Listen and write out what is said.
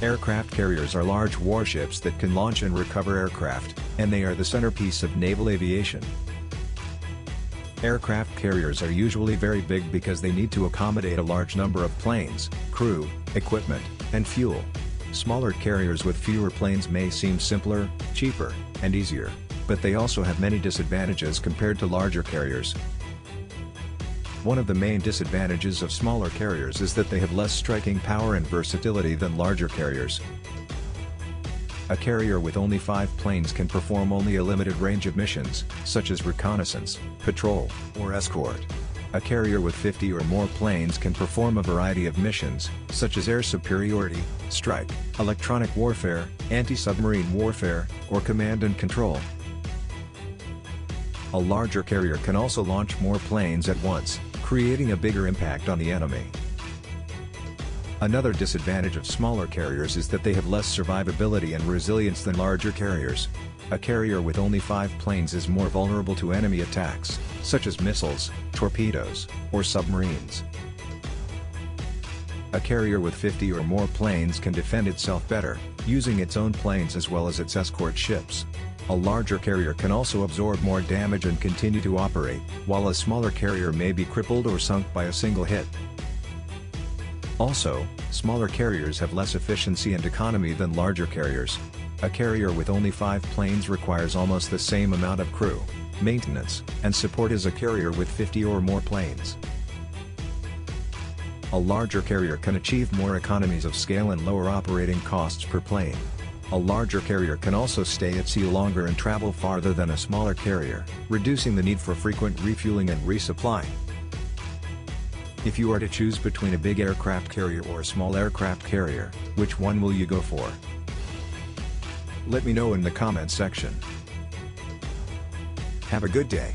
Aircraft carriers are large warships that can launch and recover aircraft, and they are the centerpiece of naval aviation. Aircraft carriers are usually very big because they need to accommodate a large number of planes, crew, equipment, and fuel. Smaller carriers with fewer planes may seem simpler, cheaper, and easier, but they also have many disadvantages compared to larger carriers. One of the main disadvantages of smaller carriers is that they have less striking power and versatility than larger carriers. A carrier with only five planes can perform only a limited range of missions, such as reconnaissance, patrol, or escort. A carrier with 50 or more planes can perform a variety of missions, such as air superiority, strike, electronic warfare, anti-submarine warfare, or command and control. A larger carrier can also launch more planes at once, creating a bigger impact on the enemy. Another disadvantage of smaller carriers is that they have less survivability and resilience than larger carriers. A carrier with only five planes is more vulnerable to enemy attacks, such as missiles, torpedoes, or submarines. A carrier with 50 or more planes can defend itself better, using its own planes as well as its escort ships. A larger carrier can also absorb more damage and continue to operate, while a smaller carrier may be crippled or sunk by a single hit. Also, smaller carriers have less efficiency and economy than larger carriers. A carrier with only 5 planes requires almost the same amount of crew, maintenance, and support as a carrier with 50 or more planes. A larger carrier can achieve more economies of scale and lower operating costs per plane. A larger carrier can also stay at sea longer and travel farther than a smaller carrier, reducing the need for frequent refueling and resupply. If you are to choose between a big aircraft carrier or a small aircraft carrier, which one will you go for? Let me know in the comments section. Have a good day.